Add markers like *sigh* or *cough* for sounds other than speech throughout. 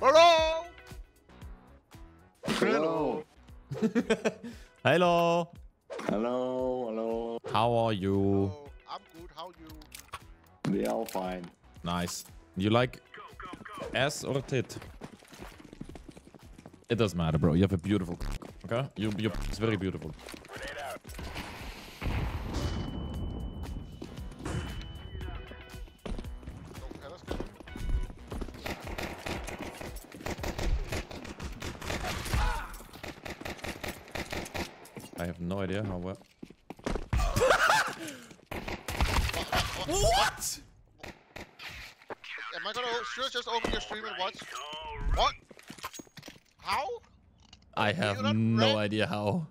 Hello! Hello. *laughs* Hello. Hello. Hello. How are you? Oh, I'm good. How you? We all fine. Nice. You like ass or tit? It doesn't matter, bro. You have a beautiful okay? You, you, it's very beautiful. Have no idea how well. What? Am I gonna should I just open your stream and watch? What? How? I have no red? idea how.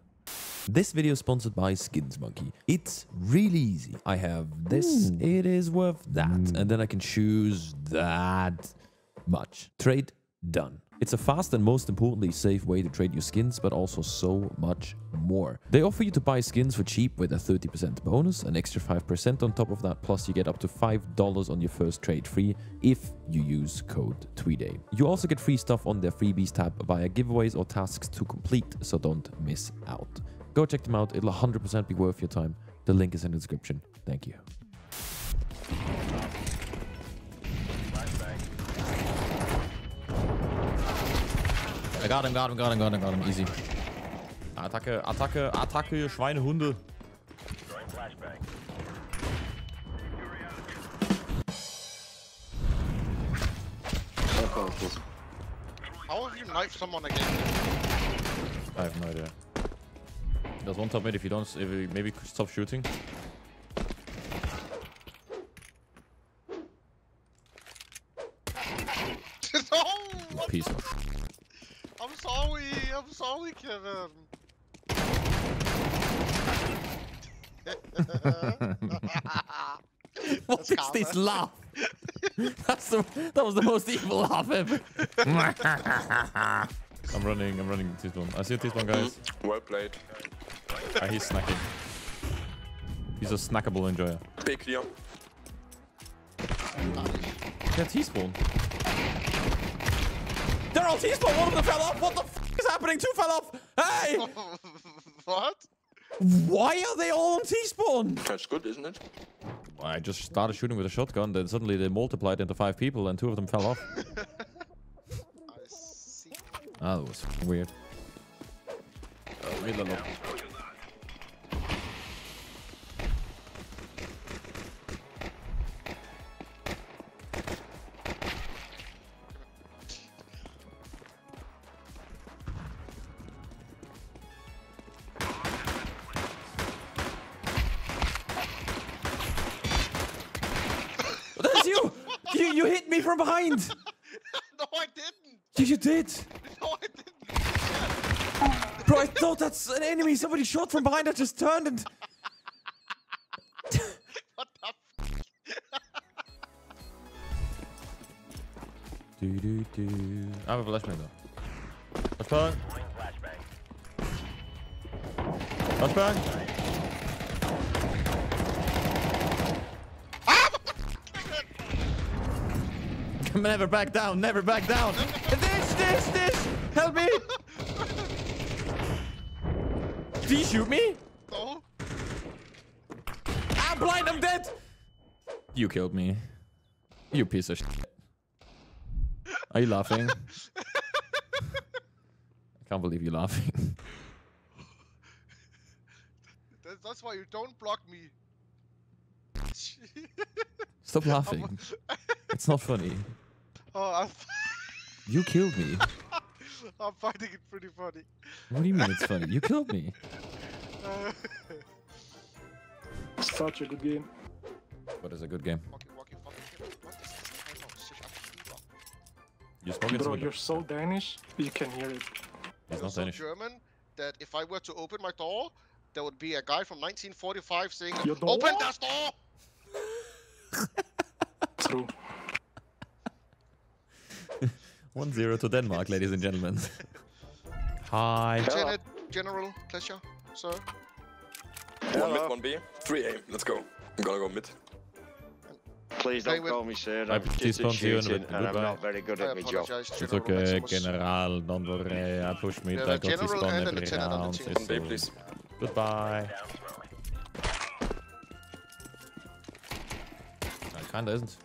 This video is sponsored by SkinsMonkey. It's really easy. I have this, it is worth that. And then I can choose that much. Trade done. It's a fast and most importantly safe way to trade your skins, but also so much more. They offer you to buy skins for cheap with a 30% bonus, an extra 5% on top of that, plus you get up to $5 on your first trade free if you use code TWEEDAY. You also get free stuff on their freebies tab via giveaways or tasks to complete, so don't miss out. Go check them out, it'll 100% be worth your time. The link is in the description. Thank you. Got him, got him, got him, got him, got him. Easy. Attacke, Attacke, Attacke, Schweinehunde. How have you knifed someone again? I have no idea. There's one top mid if you don't, if you maybe stop shooting. no! *laughs* What? piece of sorry. I'm sorry, Kevin. What That's is karma. this laugh? *laughs* That's the, that was the most evil laugh ever. *laughs* I'm running, I'm running T-spawn. I see a T-spawn, guys. Well played. Ah, he's snacking. He's a snackable enjoyer. B clear. Yeah, T-spawn. They're all T-spawn. One of them fell off. What the f is happening? Two fell off. Hey! *laughs* what? Why are they all on T-spawn? That's good, isn't it? I just started shooting with a shotgun, then suddenly they multiplied into five people and two of them fell off. *laughs* I see. Ah, that was weird. Uh, really me from behind! *laughs* no, I didn't. You, you did! No, I didn't. Bro, I thought that's an enemy. Somebody shot from behind. I just turned and. *laughs* What the f- Do, do, do. I have a flashbang though. Flashbang. Flashbang. *laughs* never back down. Never back down. this, this, this. Help me. Did you shoot me? No. I'm blind. I'm dead. You killed me. You piece of shit. Are you laughing? *laughs* I can't believe you're laughing. That's, that's why you don't block me. Stop *laughs* laughing. It's not funny. Oh, I'm, *laughs* You killed me. I'm finding it pretty funny. What do you mean it's funny? You killed me. *laughs* Uh, Such a good game. What is a good game. walkie, walkie, fucking. What is this? I know, shit, I'm shooter. You spoke in Bro, Sweden. you're so Danish, you can hear it. He's not so Danish. German that if I were to open my door, there would be a guy from 1945 saying, Your door? "Open that door!" True. 1-0 to Denmark, ladies and gentlemen. Hi. Lieutenant General, pleasure, sir. One mid, one B. 3 A. Let's go. I'm gonna go mid. Please don't call me sir. I I'm good please at don't see you in a shooting bit. and I'm not very good at my job. apologize, It's okay, Maximus. General. Don't worry. I push me Yeah, back the up this general the every the round. team. It's Bay, please. Goodbye. Kinda isn't.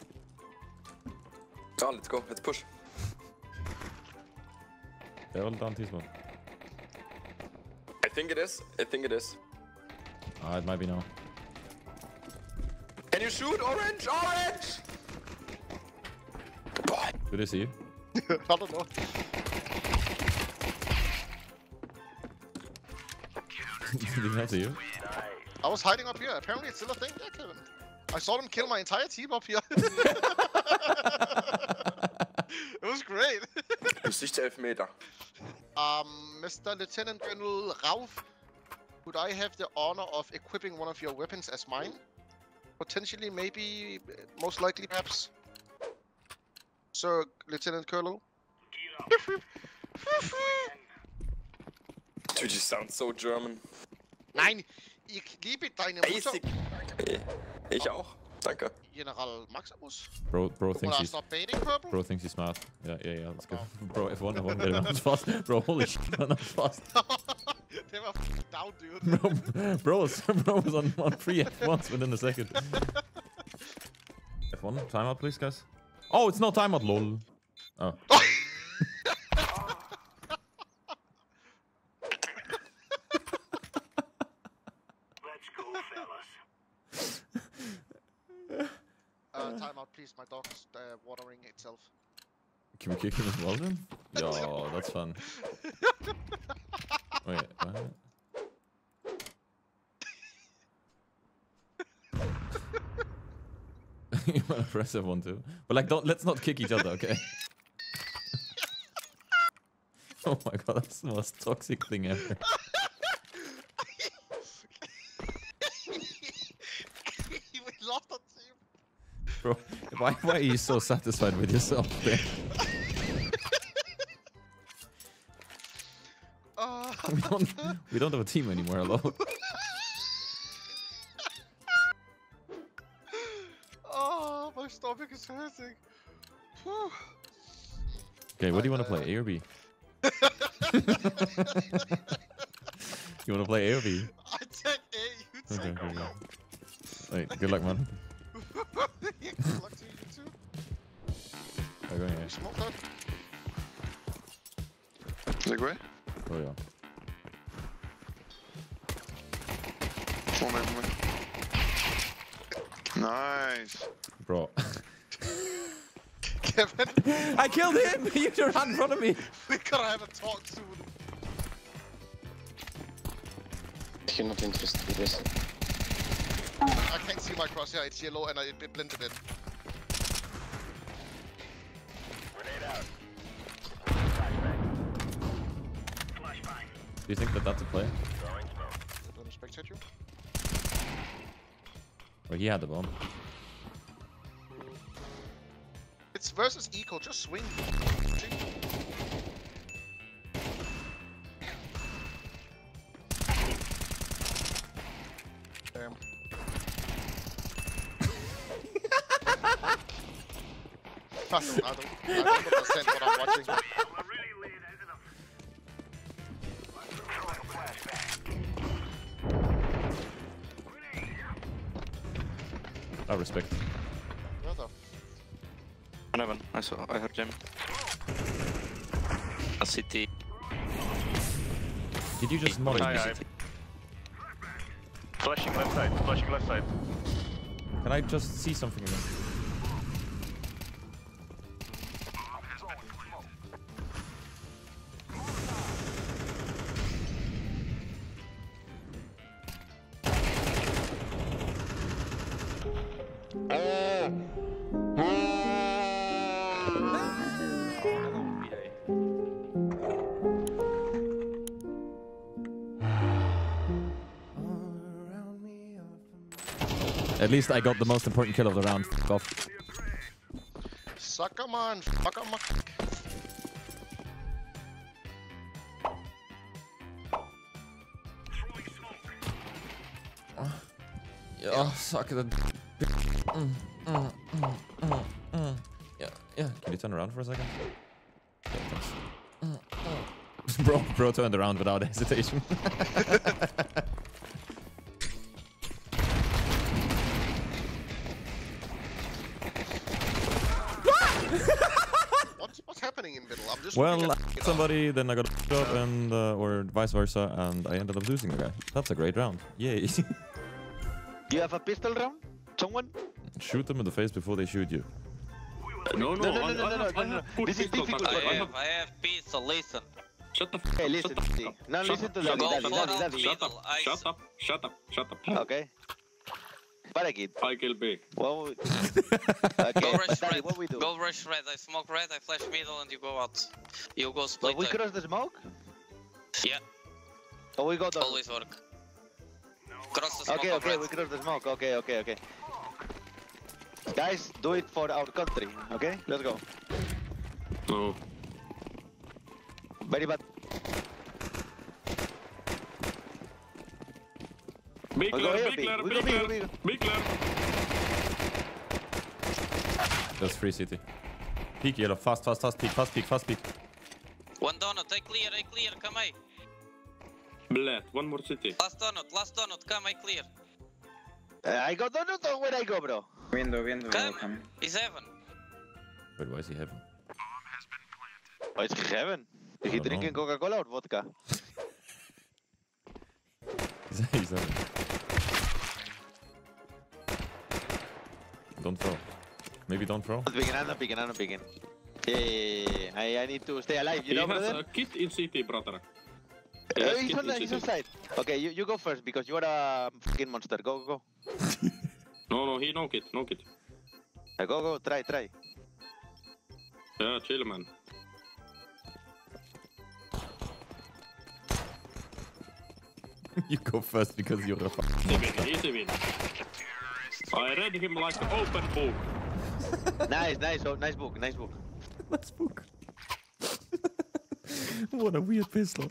Come on, let's go. Let's push. They're all down T-spawn. I think it is. I think it is. Ah, it might be now. Can you shoot? Orange! Orange! Boy. Do they see you? I don't know. Did they not see *laughs* you? I was hiding up here. Apparently, it's still a thing. Yeah, Kevin. I saw them kill my entire team up here. *laughs* *laughs* it was great. Sicht Elfmeter. Um, Mr. Lieutenant Colonel Rauf, would I have the honor of equipping one of your weapons as mine? Potentially, maybe, most likely, perhaps. Sir, Lieutenant Colonel. Dude, you sound so German. Nein, ich liebe deine Mutter, Basic. Ich auch. Danke. General Maximus. Bro, bro thinks he's stop bro thinks he's smart. Yeah, yeah, yeah. Let's go. *laughs* Bro, F1, F1, get him out fast. Bro, holy shit, man, that was fast. *laughs* they were down, dude. Bro, bro, was, *laughs* bro was on, on three F1s within a second. F1, timeout, please, guys. Oh, it's no timeout, lol. Oh. Uh, time out, please. My dog's uh, watering itself. Can we kick him as well then? *laughs* Yo, that's fun. *laughs* Wait, what? *laughs* you wanna press F1 too? But like, don't let's not kick each other, okay? oh my god, that's the most toxic thing ever. we lost our team. Bro, *laughs* why, why are you so satisfied with yourself there? Uh, *laughs* We don't, we don't have a team anymore, hello? *laughs* oh, my stomach is hurting. Whew. Okay, what do you want to play, A or B? you want to play A or B? I take A, you take okay. Wait, good luck, man. Good luck to you too. Oh, I'm going You smoke that? Like where? Oh yeah. One man. Nice. Bro. *laughs* Kevin, I killed him! *laughs* You just ran in front of me! we gotta have a talk soon. You're not interested in this. I can't see my crosshair, it's yellow and I, it blended in. Do you think that that's a play? Let me spectate you. Well, he had the bomb. It's versus eco, just swing. Watching. *laughs* I respect. Where the Heaven. I saw. I heard him. A city. Did you just molly me? Flashing left side, flashing left side. Can I just see something again? At least I got the most important kill of the round. F off. Sucker man, fucker man. Yeah, suck it. Mm, mm, mm. turn around for a second? Okay, thanks. *laughs* bro, bro turned around without *laughs* hesitation. What's what's happening in middle? I'm just well, looking I at hit it. somebody, then I got *laughs* a job, and uh, or vice versa, and I ended up losing a guy. That's a great round. Yay! You have a pistol round? Someone? Shoot them in the face before they shoot you. No, no, No, no, no, no, no, no, no. This is difficult I have... I have pizza, listen. Shut the fuck Hey, up, listen, shut the fuck listen. up. Now listen to shut Daddy, up, Daddy, shut Daddy, up, Shut up, shut up, shut up, shut up. Okay. Para kid. I kill B. What we... *laughs* Go Okay, rush Daddy, red. what we do? Go rush red. I smoke red. I flash middle, and you go out. You go But split. we cross the smoke? Yeah, Or we go down? always work. Cross the smoke Okay, okay, red. we cross the smoke. Okay, okay, okay. Guys, do it for our country. Okay, let's go. No. Very bad. Be We go clear, here, big. clear, We be go big, clear, big. be. That's free city. Peek yellow, fast, fast, fast peek, fast peek, fast peek. One donut. I clear. I clear. Come I. Blät, one more city. Last donut. Last donut. Come. I clear. Uh, I got donut or where I go, bro? Window, window, Come. He's heaven. Wait, why is he heaven? Oh, it's heaven. Is he don't drinking know. Coca-Cola or vodka? *laughs* He's, he's heaven. Don't throw. Maybe don't throw. I'm picking, I'm not picking, I'm not picking. Yeah, yeah, yeah, yeah. I, I need to stay alive, you he know, has brother? a kit in city, brother. He Uh, has he's kit on, in the, he's on side. Okay, you, you go first because you are a fucking monster. Go, go, go. *laughs* No, no, he no kit, no kit. Uh, go, go, try, try. Yeah, chill, man. *laughs* you go first because you're a fuck. Easy win, easy win. I read him like an open book. *laughs* nice, nice, oh, nice book, nice book. *laughs* Let's book. what a weird pistol.